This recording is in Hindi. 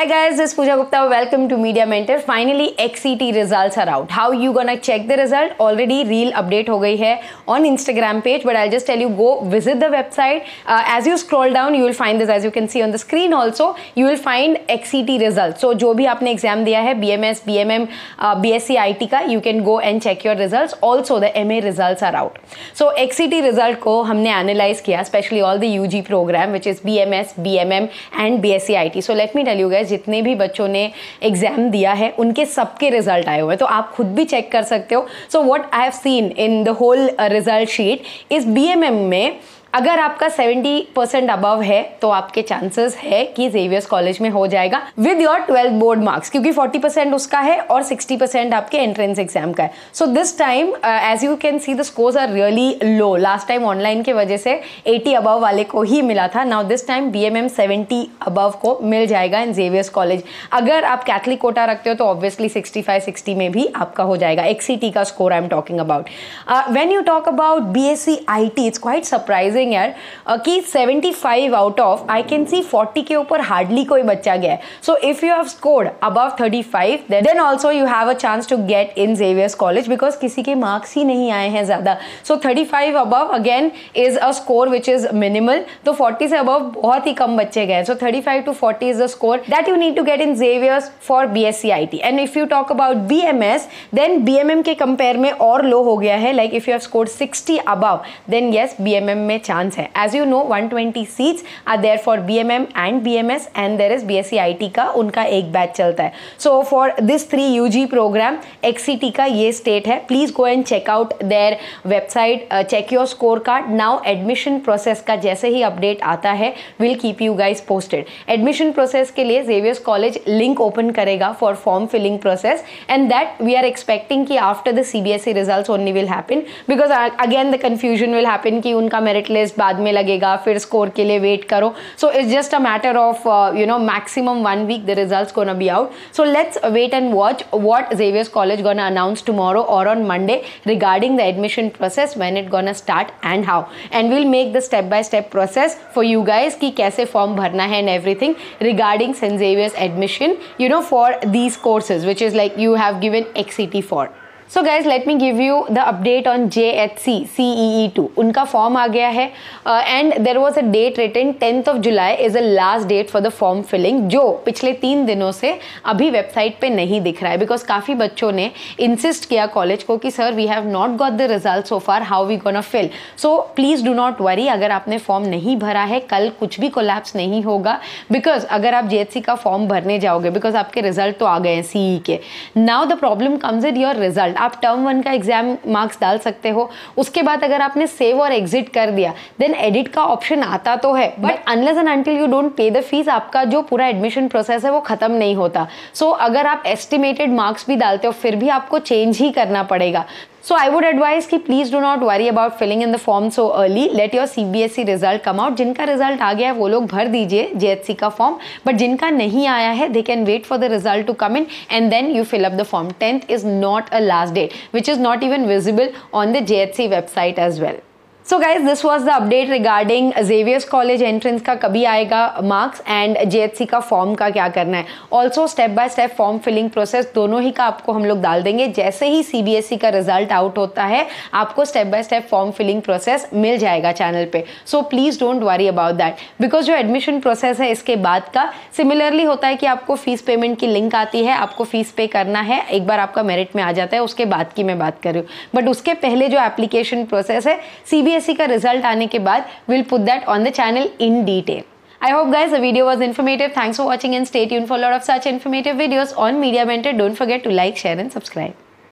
Hi guys, this is Pooja Gupta. Welcome to Media Mentor. Finally, XCT results are out. How you gonna check the result? Already reel update हो गई है on Instagram page, but I'll just tell you go visit the website. Uh, as you scroll down, you will find this as you can see on the screen also. You will find XCT results. So जो भी आपने exam दिया है BMS, BMM, uh, BSc IT का, you can go and check your results. Also the MA results are out. So XCT result को हमने analyze किया, especially all the UG program which is BMS, BMM and BSc IT. So let me tell you guys. जितने भी बच्चों ने एग्ज़ाम दिया है, उनके सबके रिज़ल्ट आए हुए हैं। तो आप खुद भी चेक कर सकते हो। So what I have seen in the whole result sheet इस BMM में अगर आपका 70 परसेंट अबव है तो आपके चांसेस है कि जेवियर्स कॉलेज में हो जाएगा with your twelfth board marks क्योंकि 40 परसेंट उसका है और 60 परसेंट आपके एंट्रेंस एग्ज़ाम का है। So this time as you can see the scores are really low last time online की वजह से 80 अबव वाले को ही मिला था। Now this time B M M seventy above को मिल जाएगा इन जेवियर्स कॉलेज अगर आप कैथलिक कोटा रखते हो तो ऑब्वियसली सिक्सटी फाइव सिक्सटी में भी आपका हो जाएगा। एक्सी का score I am talking about when you talk about B S C I T it's quite surprising surprising यार। कि 75 out of I can see 40 के ऊपर हार्डली कोई बच्चा गया है। So if you have scored above 35 then also you have a chance to get in Xavier's college because किसी के मार्क्स ही नहीं आए हैं ज़्यादा। So so, 35 above again is a score which is minimal तो 40 से अबव बहुत ही कम बच्चे गए so thirty five to forty is the score that you need to get in Xavier's for B S C I T and if you talk about B M S then B M M के कंपेयर में और लो हो गया है। Like if you have scored sixty above then yes B M M में चांस है as you know one twenty seats are there for B M M and B M S and there is B S C I T का उनका एक बैच चलता है so for this three U G program X C T का ये स्टेट है please go and check out their website check your score card now admission process का जैसे ही अपडेट आता है will keep you guys posted admission process के लिए जेवियर्स कॉलेज लिंक ओपन करेगा for form filling process and that we are expecting कि after the C B S C result only will happen because again the confusion will happen कि उनका मेरिट लिस्ट list बाद में लगेगा फिर स्कोर के लिए वेट करो so it's just a matter of you know maximum one week the result gonna be out so let's wait and watch what Xavier's college gonna announce tomorrow और on Monday regarding the admission process when it gonna start and how and will make the step by step process for you guys कि कैसे फॉर्म भरना है and everything regarding Saint Xavier's admission you know for these courses which is like you have given X C T for so guys let me give you the update on J H C C E E too उनका फॉर्म आ गया है and there was a date return tenth of July is a last date for the form filling जो पिछले तीन दिनों से अभी वेबसाइट पे नहीं दिख रहा है बिकॉज़ काफ़ी बच्चों ने इंसिस्ट किया कॉलेज को कि sir we have not got the result so far how we gonna fill so please do not worry अगर आपने फॉर्म नहीं भरा है, कल कुछ भी कोलैप्स नहीं होगा बिकॉज़ अगर आप जे का फॉर्म भरने जाओगे बिकॉज़ आपके रिज़ल्ट तो आ गए हैं सी e के। Now the problem comes in your result आप टर्म वन का एग्ज़ाम मार्क्स डाल सकते हो। उसके बाद अगर आपने सेव और एग्जिट कर दिया देन एडिट का ऑप्शन आता तो है। But unless and until you don't pay the fees आपका जो पूरा एडमिशन प्रोसेस है वो खत्म नहीं होता। सो so, अगर आप एस्टिमेटेड मार्क्स भी डालते हो फिर भी आपको चेंज ही करना पड़ेगा। So I would advise कि please do not worry about filling in the form so early. Let your CBSE result come out. जिनका result आ गया है वो लोग भर दीजिए JHC का form. But जिनका नहीं आया है they can wait for the result to come in and then you fill up the form. 10th is not a last date which is not even visible on the JHC website as well. So guys this was the update regarding Xavier's college entrance का कभी आएगा मार्क्स एंड जे का फॉर्म का क्या करना है? Also step by step form filling process दोनों ही का आपको हम लोग डाल देंगे। जैसे ही सीबीएसई का रिज़ल्ट आउट होता है, आपको step by step form filling process मिल जाएगा चैनल पे। So please don't worry about that because जो एडमिशन प्रोसेस है, इसके बाद का सिमिलरली होता है कि आपको फ़ीस पेमेंट की लिंक आती है, आपको फ़ीस पे करना है। एक बार आपका मेरिट में आ जाता है, उसके बाद की मैं बात कर रही हूँ। बट उसके पहले जो एप्लीकेशन प्रोसेस है सी यूपीएससी का रिज़ल्ट आने के बाद will put that on the channel in detail I hope guys the video was informative thanks for watching and stay यून for more of such informative videos on media mentored don't forget to like share and subscribe